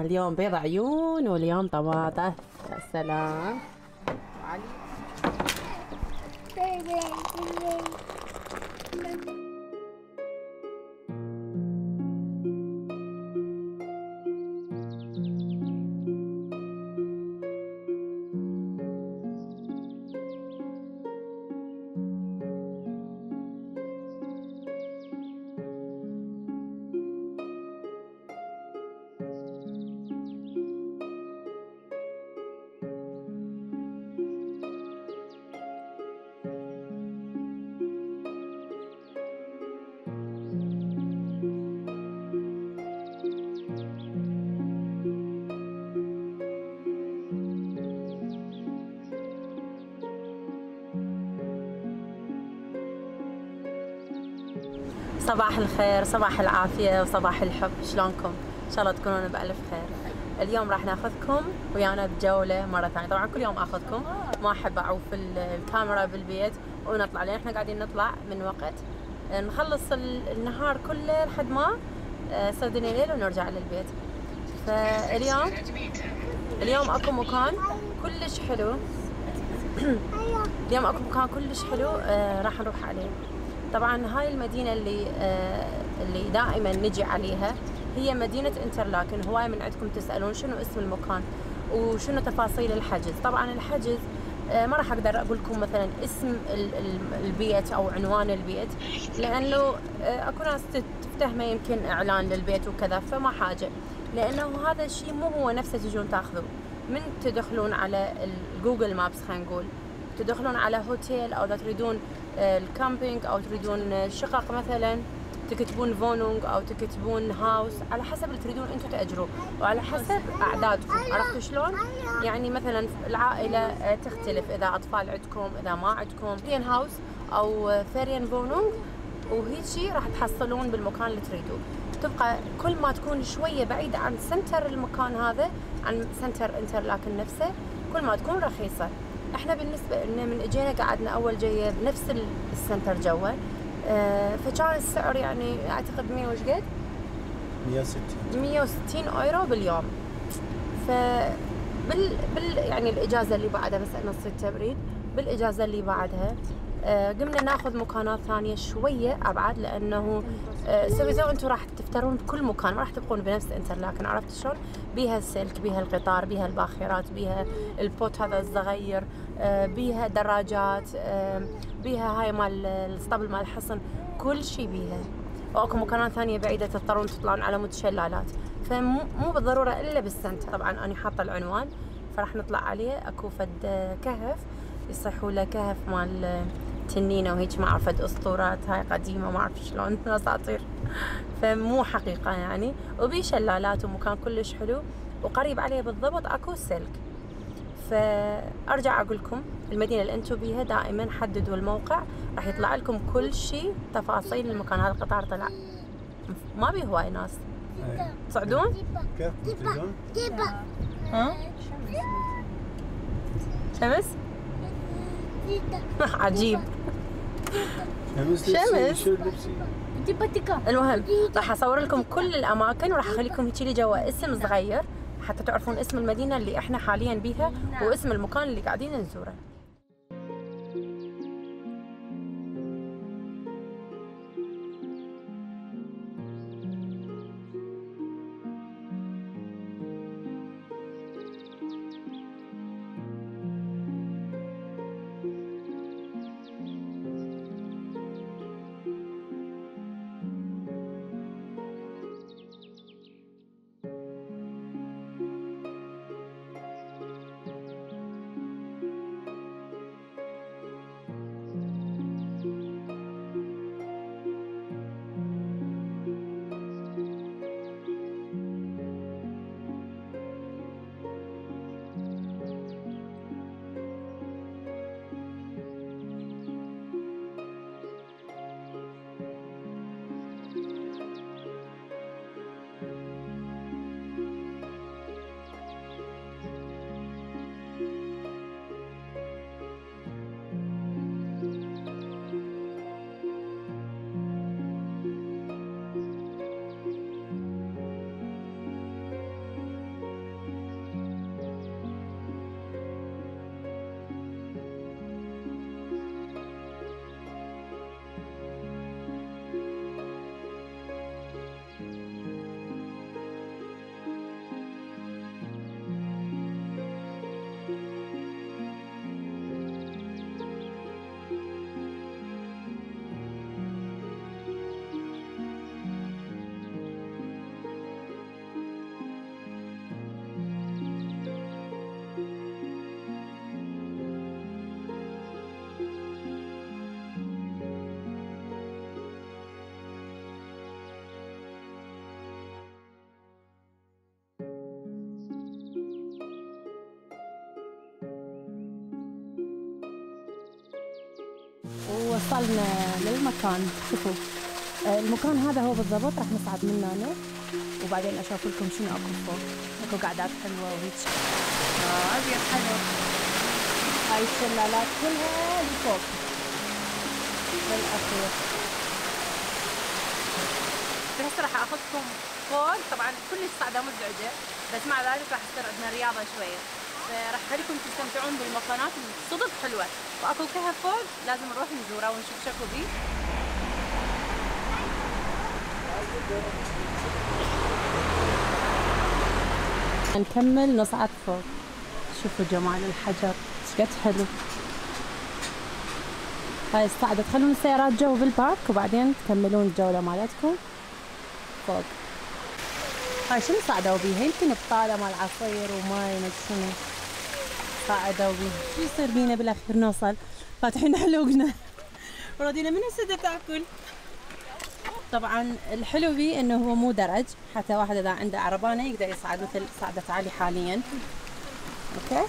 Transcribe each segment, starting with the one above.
اليوم بيض عيون واليوم طماطة. يا سلام. علي. صباح الخير صباح العافية وصباح الحب. شلونكم؟ إن شاء الله تكونون بألف خير. اليوم راح ناخذكم ويانا بجولة مرة ثانية. طبعا كل يوم آخذكم. ما أحب أعوف الكاميرا بالبيت ونطلع لأن إحنا قاعدين نطلع من وقت. نخلص النهار كله لحد ما يصير دنيا ليل ونرجع للبيت. فاليوم اليوم أكو مكان كلش حلو. اليوم أكو مكان كلش حلو آه راح نروح عليه. طبعا هاي المدينة اللي آه اللي دائما نجي عليها هي مدينة انترلاكن هواي من عندكم تسألون شنو اسم المكان وشنو تفاصيل الحجز. طبعا الحجز آه ما راح أقدر أقول لكم مثلا اسم البيت أو عنوان البيت لأنه آه أكو ناس تفتهمه يمكن إعلان للبيت وكذا فما حاجة. لأنه هذا الشيء مو هو نفسه تجون تاخذوه. من تدخلون على ال Google Maps خلينا نقول تدخلون على هوتيل أو اذا تريدون ال camping أو تريدون شقق مثلا تكتبون فونونج أو تكتبون Haus على حسب اللي تريدون أنتم تأجروه. وعلى حسب أعدادكم. عرفتوا شلون؟ يعني مثلا العائلة تختلف إذا أطفال عندكم إذا ما عندكم. Ferienhaus أو Ferienwohnung وهيجي راح تحصلون بالمكان اللي تريدوه. تبقى كل ما تكون شوية بعيدة عن سنتر المكان هذا عن سنتر انترلاكن نفسه كل ما تكون رخيصة. إحنا بالنسبة لنا من اجينا قعدنا أول جاية بنفس السنتر جوا آه فكان السعر يعني أعتقد 100 وش قد؟ 160 160 أورو باليوم ف بال, بال يعني الإجازة اللي بعدها بس نص التبريد بالإجازة اللي بعدها آه قمنا ناخذ مكانات ثانية شوية أبعد لأنه آه سويتوا أنتم راح تفترون بكل مكان ما راح تبقون بنفس انترلاكن عرفت شلون؟ بيها السلك بيها القطار بيها الباخرات بيها البوت هذا الصغير آه بيها دراجات آه بيها هاي مال الاسطبل مال الحصن كل شيء بيها. وأكو مكانات ثانية بعيدة تضطرون تطلعون على مود شلالات فمو مو بالضرورة إلا بالسنتر طبعا أنا حاطة العنوان فراح نطلع عليه. أكو فد كهف يصيحوا له كهف مال تنينة وهيك ما أعرف أسطورات هاي قديمة ما أعرف شلون أساطير. فمو حقيقة يعني. وبي شلالات ومكان كلش حلو. وقريب عليه بالضبط أكو سلك. فأرجع أقول لكم المدينة اللي أنتم بيها دائما حددوا الموقع راح يطلع لكم كل شيء تفاصيل المكان. هذا القطار طلع. ما بيه هواي ناس. تصعدون؟ كيف؟ تريدون؟ ها؟ شمس؟ عجيب. شمس المهم راح أصور لكم كل الأماكن وراح أخليكم هيك لي جوا اسم صغير. حتى تعرفون اسم المدينة اللي إحنا حاليا بيها واسم المكان اللي قاعدين نزوره. ووصلنا للمكان. شوفوا آه، المكان هذا هو بالضبط راح نصعد منه أنا وبعدين أشوف لكم شنو أكو فوق. أكو قعدات حلوة وهيك. آه هذه حلو. هاي الشلالات كلها لفوق للأخير هسه راح أخذكم فوق. طبعا كلش صعده مزعجة بس مع ذلك راح تصير عندنا رياضة شوية. فراح اخليكم تستمتعون بالمكانات. الصدق حلوة. واكو كهف فوق لازم نروح نزوره ونشوف شكو بيه نكمل نصعد فوق. شوفوا جمال الحجر. شقد حلو. هاي الصعدة. تخلون السيارات جو بالبارك وبعدين تكملون الجولة مالتكم فوق. هاي شنو صعدوا بيها؟ يمكن بطالة مال عصير وماي ما شنو. صعدوا بيها شو يصير بينا بالأخير نوصل؟ فاتحين حلوقنا. ورودينا من هسه تاكل طبعا الحلو بيه إنه هو مو درج حتى واحد إذا عنده عربانة يقدر يصعد مثل صعدة علي حاليا. أوكي؟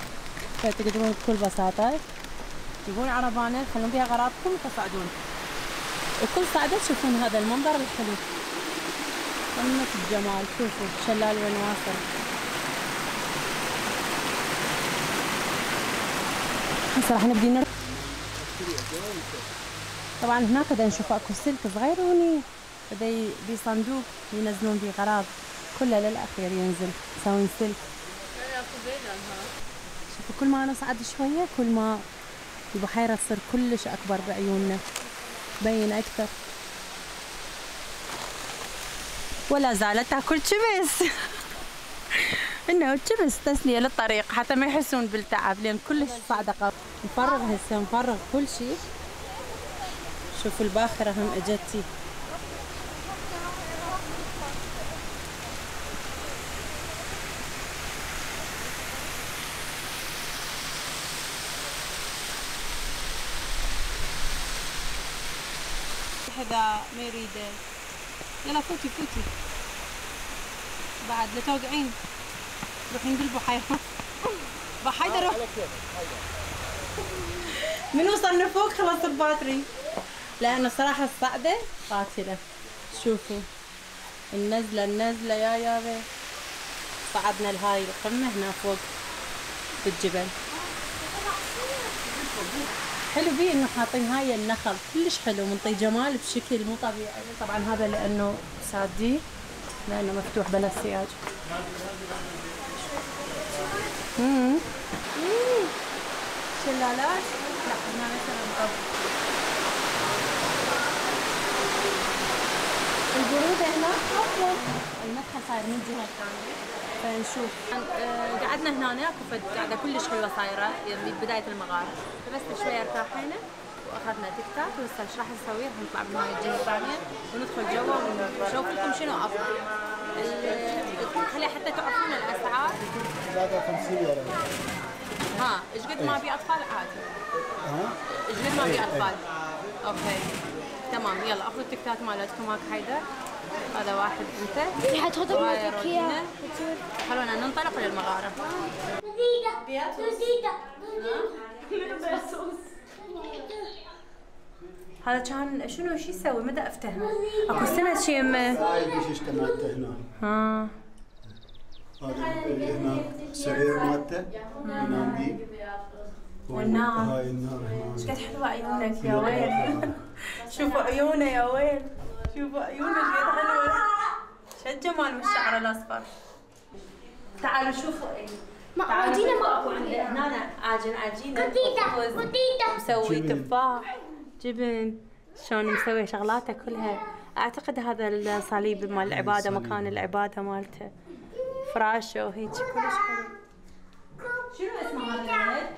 فتقدرون بكل بساطة تجيبون عربانة تخلون فيها غراضكم وتصعدون. وكل صعدة تشوفون هذا المنظر الحلو. قمة الجمال شوفوا شلال وين واصل هسه راح نبدي نر... طبعا هناك بدنا نشوف أكو سلك صغير وني. بدا ي- بي صندوق ينزلون بيه غراض. كله للأخير ينزل يسوون سلك. شوفوا كل ما نصعد شوية كل ما البحيره تصير كلش أكبر بعيوننا. تبين أكثر. ولا زالت تأكل شبس إنه شبس تسليه للطريق حتى ما يحسون بالتعب لأن كلش صعده قوي نفرغ هسه نفرغ كل شيء. شوفوا الباخرة هم اجتي حدا ما يريد. يلا فوتي فوتي. بعد لا توقعين. تروحين بالبحيرة. بحيدر روح من وصلنا فوق خلص ال battery. لأنه صراحة الصعدة قاتلة. شوفوا. النزلة النزلة يا يابا صعدنا لهاي القمة هنا فوق بالجبل. حلو بيه إنه حاطين هاي النخل. كلش حلو منطي جمال بشكل مو طبيعي. طبعا هذا لأنه سادي لأنه مفتوح بلا سياج. شلالات لا هنا مثلا البرودة هناك أفضل المدخل صاير من فنشوف قعدنا هنا فد قاعدة كلش حلوة صايرة بداية المغارة فبس شوية ارتاحينا واخذنا تيك تاك وهسه إيش راح نسوي؟ راح نطلع من هاي الجهة الثانية وندخل جوا ونشوف لكم شنو افضل ال- خلي حتى تعرفون الاسعار 53 يورو. ها إيش قد ما ابي أطفال؟ عادي ها؟ إيش قد ما ابي أطفال؟ okay. تمام يلا اخذوا التكتات مالتكم هاك حيدر. هذا واحد أنت. في حد خطر وهاي معك روزينا. اياه خلونا ننطلق للمغارة جديدة جديدة هذا كان شنو؟ شو يسوي؟ ما دا افتهم أكو سمك شي يمه هاي البشيشة مالته هنا ها. هذا اللي هنا سرير مالته ينام بيه والنار. هاي النار إيش هنا قد حلوة عيونك يا ويل شوفوا عيونه يا ويل شوفوا عيونه إيش قد حلوة شد جمال بالشعر الاصفر تعالوا شوفوا إيه ما أكو عندنا هنا خبز. جديدة مسوي جبن. تفاح. جبن شلون مسوي شغلاته كلها. أعتقد هذا الصليب مال العبادة. مكان العبادة مالته. فراشه وهيك كلش حلو شنو اسمه هذا الولد؟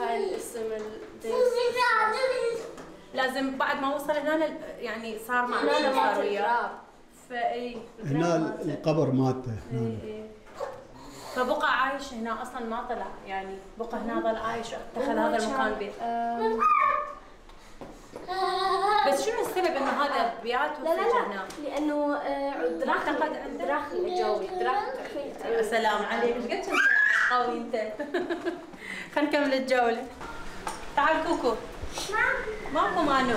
هاي الاسم لازم بعد ما وصل هنا يعني صار مع لا صار وياه فاي هنا القبر مالته هنا. فبقى عايش هنا أصلا ما طلع. يعني بقى هنا ظل عايش اتخذ هذا المكان بيت بس شنو السبب إنه هذا بيات لا لا لا. هنا؟ لأنه آه، دراخ معتقد عندك؟ دراخ الجوي دراخ سلام عليك. إيش قد كنت قوي أنت. خلينا نكمل الجولة. تعال كوكو. ماكو مانو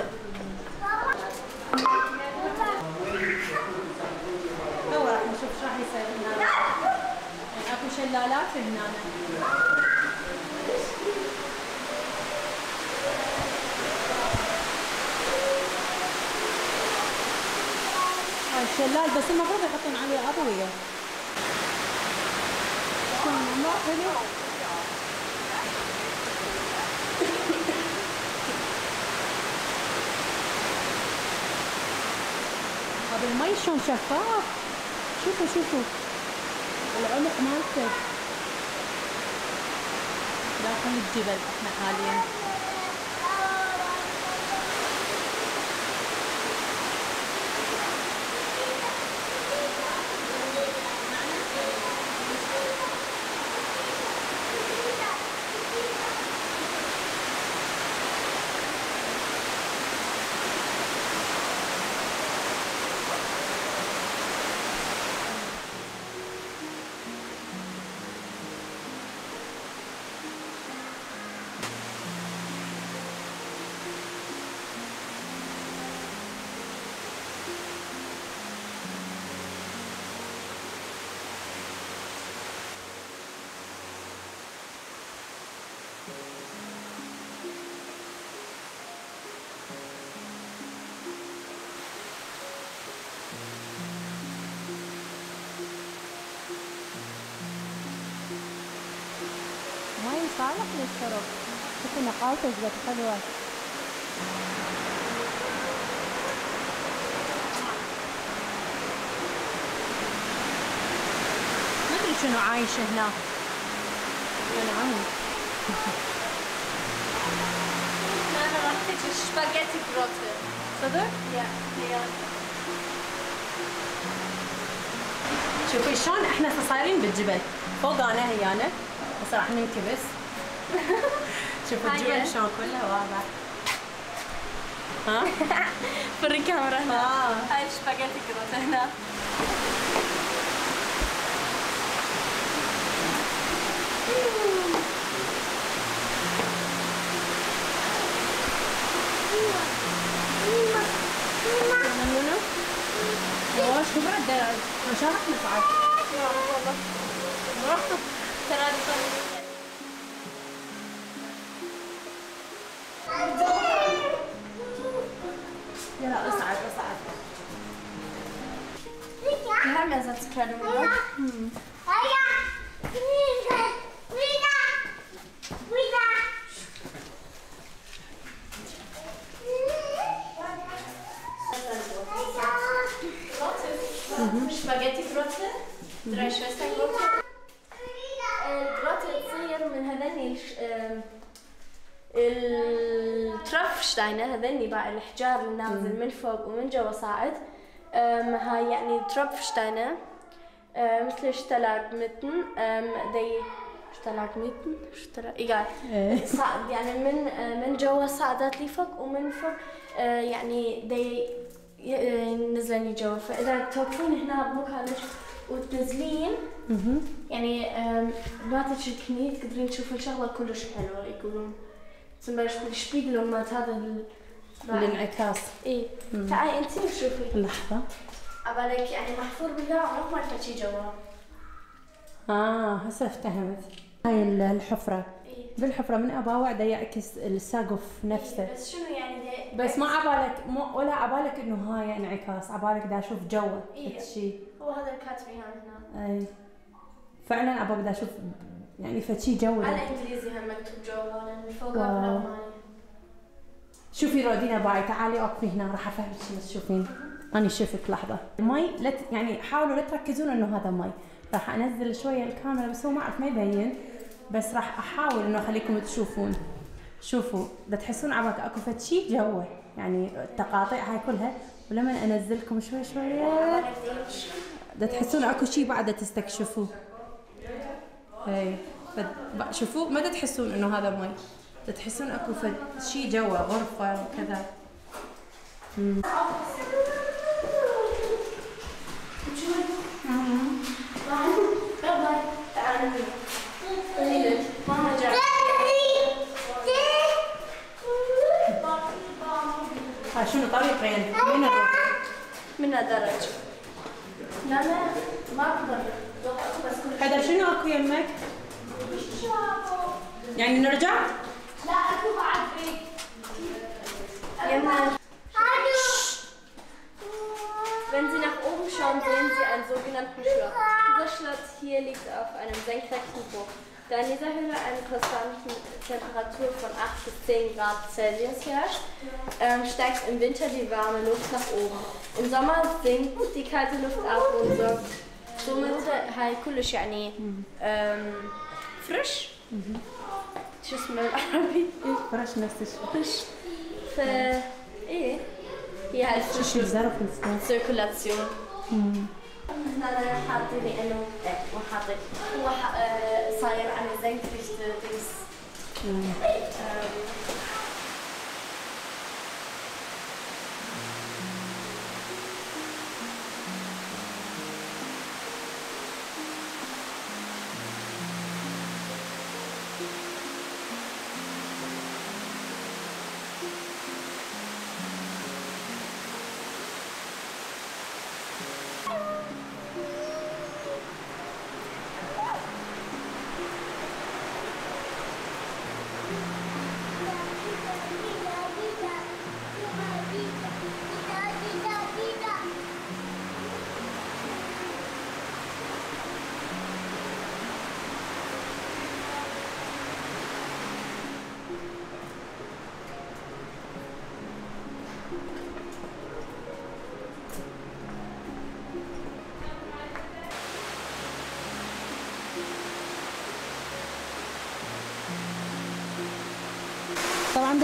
هو راح نشوف شو راح يصير هنا يعني اكو شلالات هنا هاي الشلال بس المفروض يحطون عليه أضوية. هذا المي شلون شفاف؟ شوفوا شوفوا. العمق مالته داخل الجبل إحنا حاليا صالح للشرب حلوة ما أدري شنو راح تجي سباجيتي بروتين صدق؟ يا شوفي شلون إحنا صايرين بالجبل؟ فوق أنا هي أنا راح ننكبس. شوفوا. الجبل شلون كله واضح ها؟ فري كاميرا هنا آه هاي سباجيتي بروتين هنا آم، ال Tropfsteine هذني بقى الحجار اللي نازل من فوق ومن جوا صاعد. هاي يعني Tropfsteine مثل Stalagmiten آم، die Stalagmiten Stala egal إيه. صعد يعني من آه، من جوا صعدت لي فوق ومن فوق آه، يعني دي ي- نزلني جوا. فإذا توقفين هنا بمكانك وتنزلين يعني ما تشكني تقدرين تشوفين شغله كلش حلوة يقولون تسمى الشبيجلون مالت هذا ال الانعكاس. إي. تعالي انتي وشوفي لحظة. عبالك يعني محفور بالله عمرك ما تفتشي جوا آه هسه افتهمت هاي ال- بالحفرة من اباوع دا يعكس السقف نفسه. بس شنو يعني بس ما عبالك مو ولا عبالك إنه هاي انعكاس عبالك دا أشوف جوا إيه. شيء هو هذا الكاتبين هنا. أي. فعلا عبالك دا أشوف يعني فشي جو على إنجليزي هم مكتوب جوا لأن فوق واو. أبلغ شوفي رودينا باي تعالي أوقفي هنا راح افهمك شو تشوفين اني شفت لحظة. المي لا يعني حاولوا لا تركزون إنه هذا مي راح أنزل شوية الكاميرا بس هو ما أعرف ما يبين. بس راح أحاول إنه أخليكم تشوفون. شوفوا دا تحسون عباك أكو فد شي جوا يعني التقاطيع هاي كلها. ولما أنزلكم شوي شوية دا تحسون أكو شي بعد تستكشفوه. اي شوفوا ما تحسون إنه هذا مي. تحسون أكو فد شي جوا غرفة وكذا. يلا من درج لا لا ما اقدر بس كل حيدر شنو اكو يمك؟ يعني نرجع؟ لا اكو بعد بيت يما Wenn Sie nach oben schauen, sehen Sie einen sogenannten Schloss. Dieser Schloss hier liegt auf einem senkrechten Bruch. Da in dieser Höhle eine konstante Temperatur von 8 bis 10 Grad Celsius herrscht, ähm, steigt im Winter die warme Luft nach oben. Im Sommer sinkt die kalte Luft ab und sorgt somit halt kulisch, yani, ähm, frisch. Mhm. Tschüss, mein Arabi. Frisch, nasty. Frisch. Für, Wie heißt es Zirkulation. Mhm. سيركولاسيون هذا حاطين انه مو حاطين هو آه، صاير عن senkrechte Dings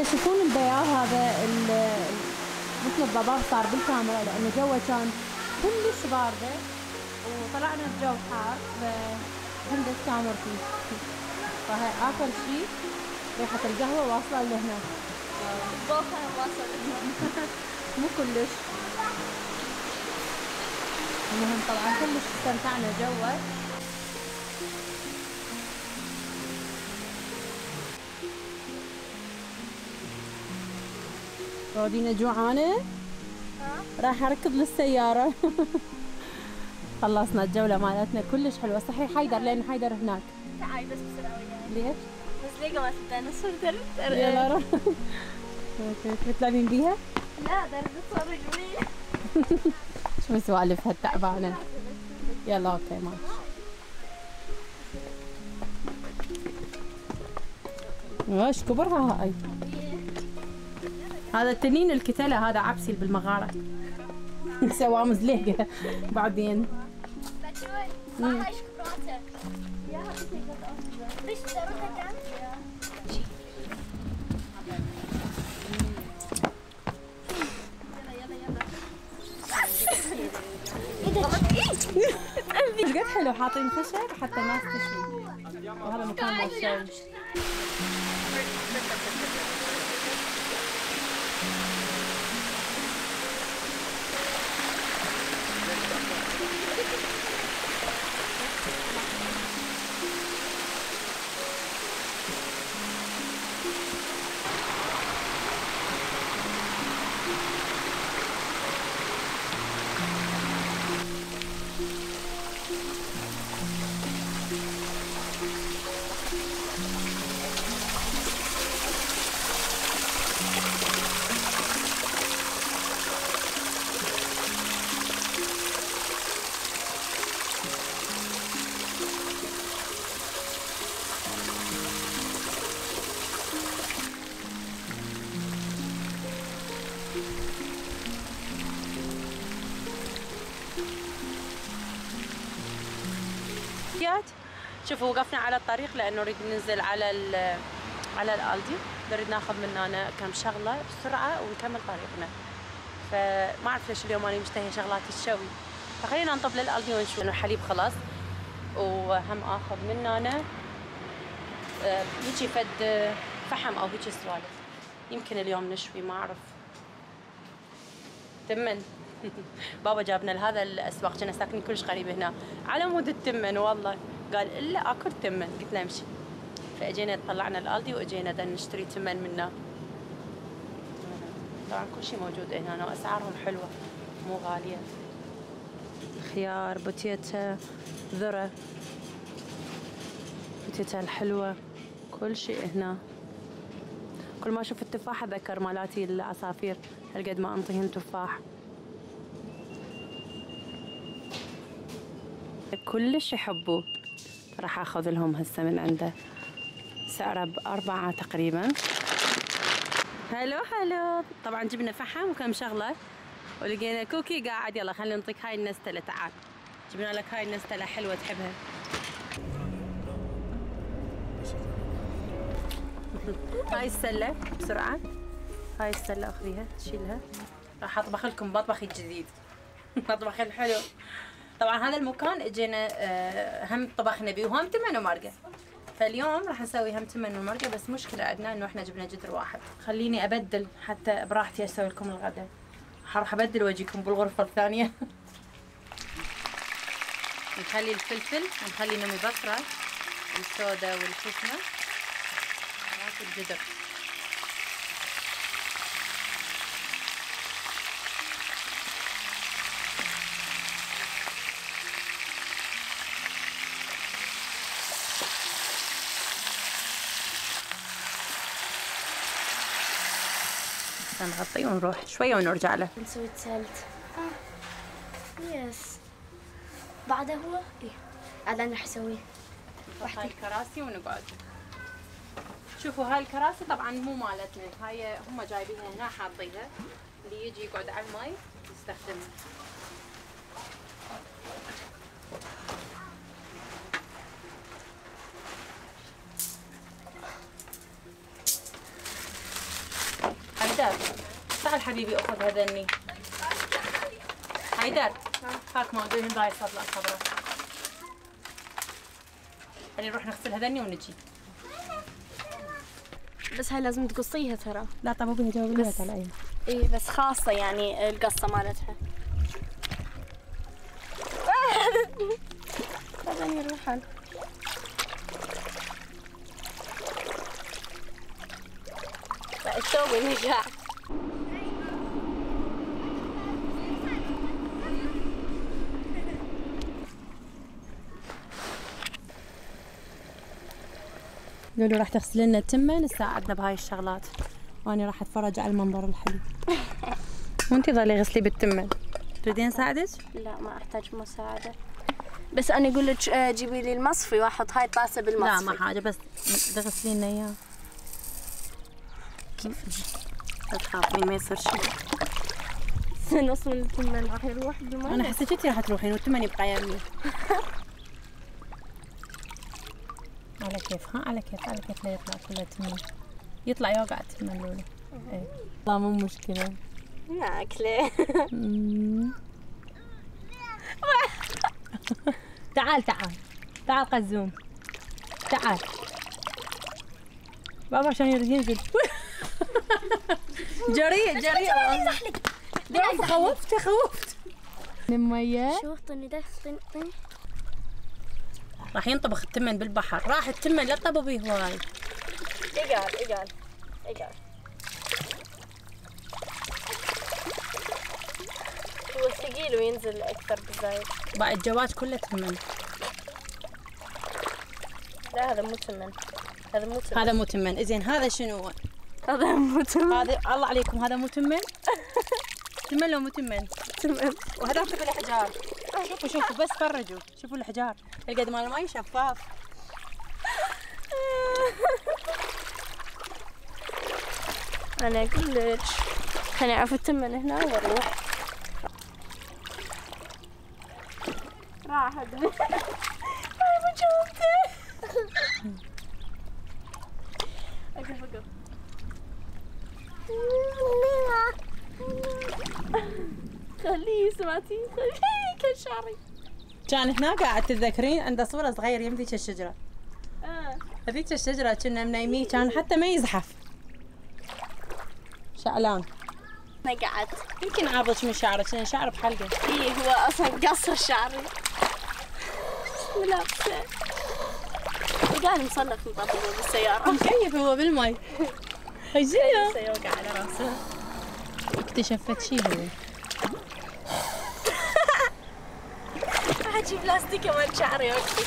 تشوفون البياض هذا مثل الضباب صار بالكاميرا؟ لأنه جوا كان كلش باردة وطلعنا بجو حار فهندس كاميرتي فهي آخر شيء ريحة القهوة واصلة لهنا. Woche وصل مو كلش. المهم طبعا كلش استمتعنا جوا رودينا جوعانة؟ راح أركض للسيارة. خلصنا الجولة مالتنا كلش حلوة. صحيح حيدر لأن حيدر هناك. تعالي بس بسرعة. وياي ليش؟ بس ليه قوات الديناصور درب يلا روح. okay تطلعين بيها؟ لا درب صار جميل شو سوالفها التعبانة يلا okay ماشي. إيش كبرها هاي؟ هذا التنين الكتلة هذا عبسي بالمغارة. سوا مزلقة. بعدين. ما؟ إيش قد حلو حاطين خشب حتى الناس تشوي. وهذا مكان مال شوفوا وقفنا على الطريق لأنه نريد ننزل على على الالدي نريد ناخذ من هنا كم شغلة بسرعة ونكمل طريقنا. فما أعرف ليش اليوم أنا مشتهية شغلات الشوي. فخلينا نطب للالدي ونشوف. إنه الحليب خلاص. وهم اخذ من هنا آه، هيجي فد فحم أو هيجي سوالف. يمكن اليوم نشوي ما أعرف. تمن. بابا جابنا لهذا الأسواق كنا ساكنين كلش قريب هنا. على مود التمن والله. قال إلا أكل تمن. قلت له امشي. فأجينا طلعنا ال Aldi وأجينا نشتري تمن منه. طبعا كل شيء موجود هنا واسعارهم حلوة مو غالية. خيار بوتيتا ذرة. بوتيتا الحلوة كل شيء هنا. كل ما أشوف التفاح اذكر مالاتي العصافير هالقد ما أنطيهم تفاح. كلش يحبوه. راح أخذ لهم هسه من عنده سعره بأربعة تقريبا. هلو هلو. طبعا جبنا فحم وكم شغلة. ولقينا كوكي قاعد. يلا خلينا نعطيك هاي النستلة تعال. جبنا لك هاي النستلة حلوة تحبها. هاي السلة بسرعة. هاي السلة أخذيها شيلها راح أطبخ لكم مطبخي الجديد مطبخي الحلو طبعا هذا المكان اجينا آه، هم طبخنا بيه وهم تمن ومرقه فاليوم راح نسوي هم تمن ومرقه بس مشكلة عندنا إنه إحنا جبنا جدر واحد. خليني أبدل حتى براحتي أسوي لكم الغداء. راح أبدل واجيكم بالغرفة الثانية. نخلي الفلفل ونخلي نمي بصرة السوداء والحسنه وناكل الجدر. نغطيه ونروح شوية ونرجع له. نسوي الثالث آه. يس بعده هو؟ إيه. الان راح اسويه هاي الكراسي ونقعد. شوفوا هاي الكراسي طبعا مو مالتنا. هاي هم جايبينها هنا حاطينها. اللي يجي يقعد على المي يستخدمها حيدر تعال حبيبي أخذ هذني حيدر هاك موضوع ضايع صار لا صبره خلينا نروح نغسل هذني ونجي. بس هاي لازم تقصيها ترى. لا طب أبوي جاوب لها بس- على إيه بس خاصة يعني القصة مالتها. بعدين يروحون لا إيش تسوي نرجع لولو راح تغسل لنا التمن تساعدنا بهاي الشغلات. وأنا راح أتفرج على المنظر الحلو. وانتي ظلي غسلي بالتمن تريدين اساعدك؟ لا ما أحتاج مساعدة. بس أنا أقول لك آه، جيبي لي المصفي وأحط هاي الطاسة لا بالمصفي ما حاجة بس تغسلي لنا إياه. لا تخافين ما يصير شيء. نص من التمن راح يروح أنا حسيت انتي راح تروحين والتمن يبقى يمي على كيف؟ ها على كيف؟ على كيف لا يطلع كله تمن؟ يطلع يوقع التمن لولو إيه. لا مو مشكلة. ناكله. تعال تعال. تعال قزوم. تعال. بابا عشان يريد ينزل. جريء جريء بابا خوفت خوفت. المية شوف طني ده؟ طني طني راح ينطبخ التمن بالبحر. راح التمن لا تطبوا بيه هواي اقعد اقعد اقعد هو ثقيل وينزل أكثر بالزايد. بقى الجواد كله تمن لا هذا مو تمن. هذا مو تمن. هذا مو تمن. زين هذا شنو؟ هذا مو تمن. هذا الله عليكم هذا مو تمن؟ تمن لو مو تمن. تمن وهذا شوفوا الحجار شوفوا شوفوا بس فرجوا. شوفوا الحجار القد مال الماي شفاف. أنا أقول لك خليني أعرف التمن هنا وأروح. راح هذا هاي مجهودته اقف اقف خليه سمعتي خليه كل شعري كان هنا قاعد تتذكرين عنده صورة صغير يم ذيك الشجرة. آه. هذيك الشجرة كنا منيمين كان حتى ما يزحف. شعلان. أنا قعدت يمكن عابط من شعرك لأن شعر بحلقة. اي هو أصلا قصر شعري. ملابسه وقال مصنف مطبق بالسيارة. مكيف هو بالمي خجيه يوقع على راسه. اكتشفت شي هو. راح أجيب لاستيك كمان شعري وقتي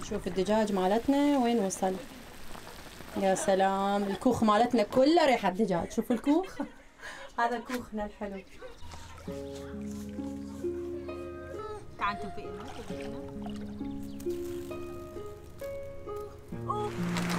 نشوف الدجاج مالتنا وين وصل؟ يا سلام الكوخ مالتنا كله ريحة دجاج. شوفوا الكوخ. هذا كوخنا الحلو. تعال Oh.